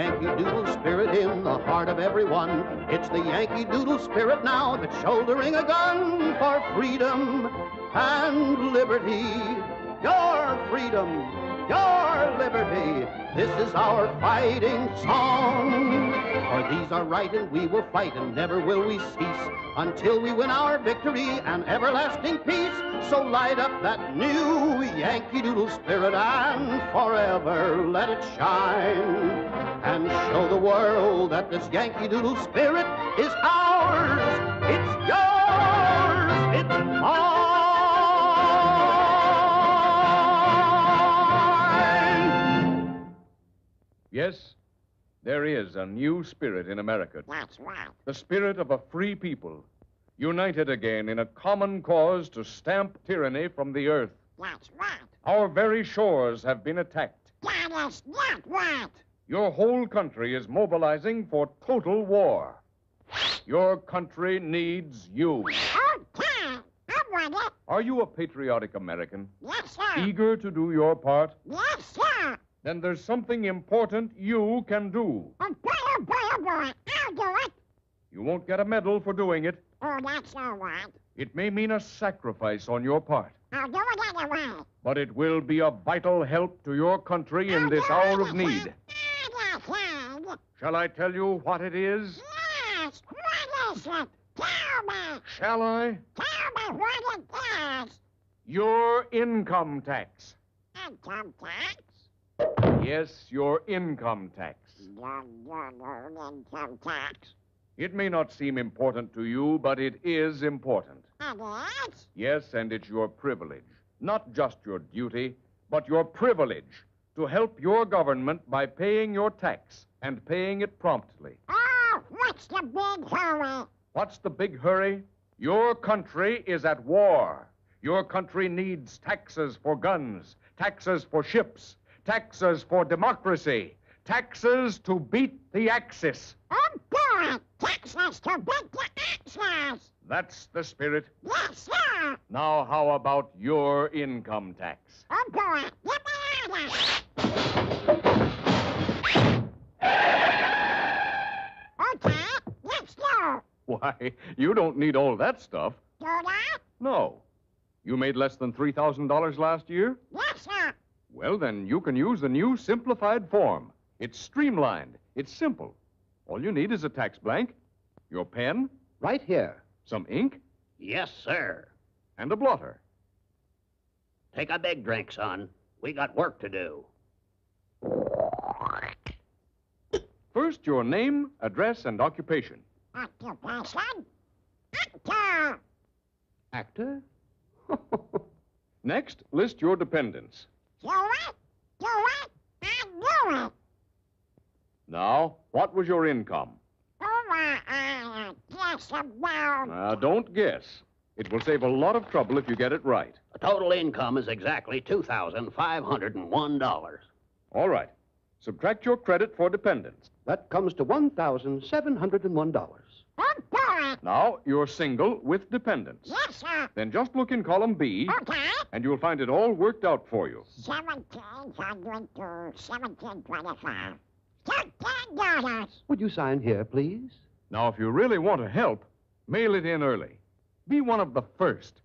Yankee Doodle spirit in the heart of everyone. It's the Yankee Doodle spirit now that's shouldering a gun for freedom and liberty. Your freedom, your liberty. This is our fighting song. For these are right and we will fight and never will we cease until we win our victory and everlasting peace. So light up that new Yankee Doodle spirit and forever let it shine. And show the world that this Yankee Doodle spirit is ours. It's yours. There is a new spirit in America. That's right. The spirit of a free people, united again in a common cause to stamp tyranny from the earth. That's right. Our very shores have been attacked. That is not right. Your whole country is mobilizing for total war. Your country needs you. Okay. I want it. Are you a patriotic American? Yes, sir. Eager to do your part? Yes, sir. Then there's something important you can do. Oh, boy, oh, boy, oh, boy. I'll do it. You won't get a medal for doing it. Oh, that's all right. It may mean a sacrifice on your part, I'll do it anyway. but it will be a vital help to your country in this hour of need. Shall I tell you what it is? Yes. What is it? Tell me. Shall I? Tell me what it is. Your income tax. Income tax? Yes, your income tax. Income tax. It may not seem important to you, but it is important. Is? Yes, and it's your privilege. Not just your duty, but your privilege to help your government by paying your tax and paying it promptly. Oh, what's the big hurry? What's the big hurry? Your country is at war. Your country needs taxes for guns, taxes for ships, taxes for democracy, taxes to beat the Axis. Oh, boy. Taxes to beat the Axis. That's the spirit. Yes, sir. Now, how about your income tax? Oh, boy. Get me Okay, let's go. Why, you don't need all that stuff. Do that? No. You made less than $3,000 last year? Yes, sir. Well, then you can use the new simplified form. It's streamlined, it's simple. All you need is a tax blank, your pen, Right here. some ink, Yes, sir. and a blotter. Take a big drink, son. We got work to do. First, your name, address, and occupation. Occupation? Actor. Actor? Next, list your dependents. Do it. Do it. I do it. Now, what was your income? Oh, uh, uh, guess about. Now, don't guess. It will save a lot of trouble if you get it right. The total income is exactly $2,501. All right. Subtract your credit for dependents. That comes to $1,701. Oh, boy. Now, you're single with dependents. Yes, sir. Then just look in column B, Okay. and you'll find it all worked out for you. Seventeen hundred to seventeen twenty-five. Thirteen dollars. Would you sign here, please? Now, if you really want to help, mail it in early. Be one of the first.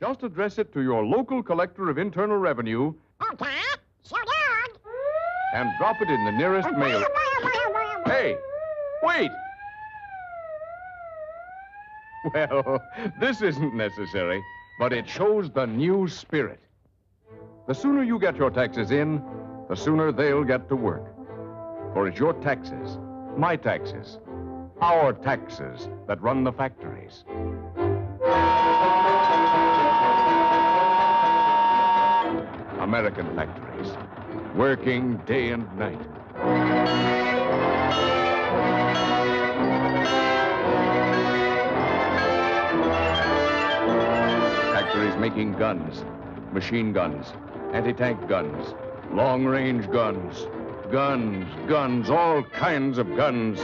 Just address it to your local collector of internal revenue Okay. So long. and drop it in the nearest mail. Hey, wait! Well, this isn't necessary, but it shows the new spirit. The sooner you get your taxes in, the sooner they'll get to work. For it's your taxes, my taxes, our taxes that run the factories. American factories, working day and night. Guns, machine guns, anti tank guns, long range guns, guns, guns, all kinds of guns.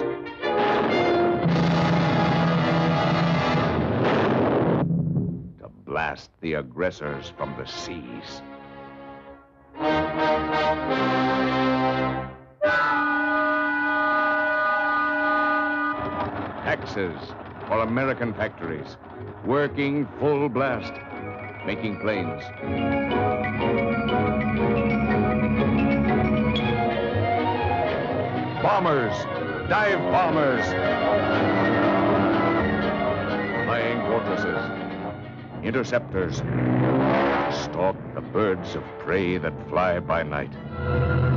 To blast the aggressors from the seas. Taxes for American factories, working full blast, making planes. Bombers, dive bombers, flying fortresses, interceptors, stalk the birds of prey that fly by night.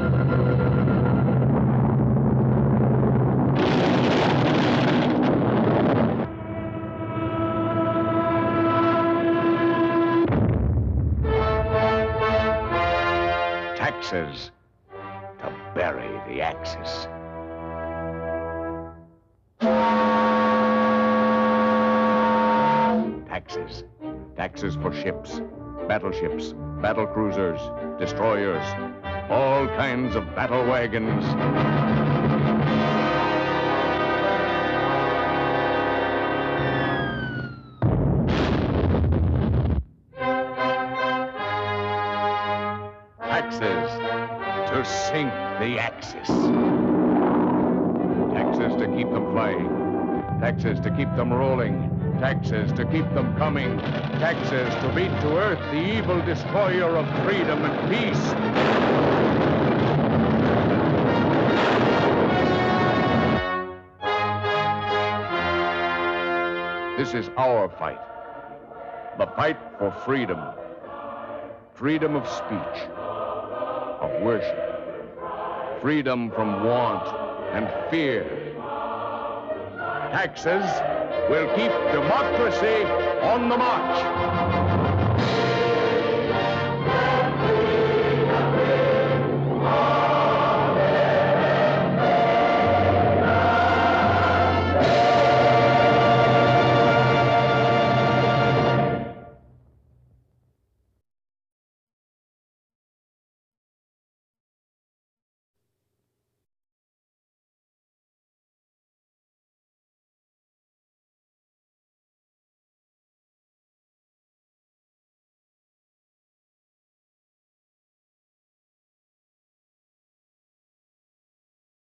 Taxes to bury the Axis. Taxes. Taxes for ships, battleships, battle cruisers, destroyers, all kinds of battle wagons. Taxes to sink the Axis. Taxes to keep them flying. Taxes to keep them rolling. Taxes to keep them coming. Taxes to beat to earth the evil destroyer of freedom and peace. This is our fight. The fight for freedom. Freedom of speech, of worship. Freedom from want and fear. Taxes will keep democracy on the march.